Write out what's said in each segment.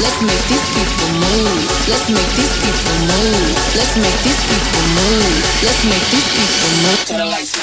Let's make these people move. Let's make these people move. Let's make these people move. Let's make these people move. Turn the lights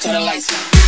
Turn the lights on.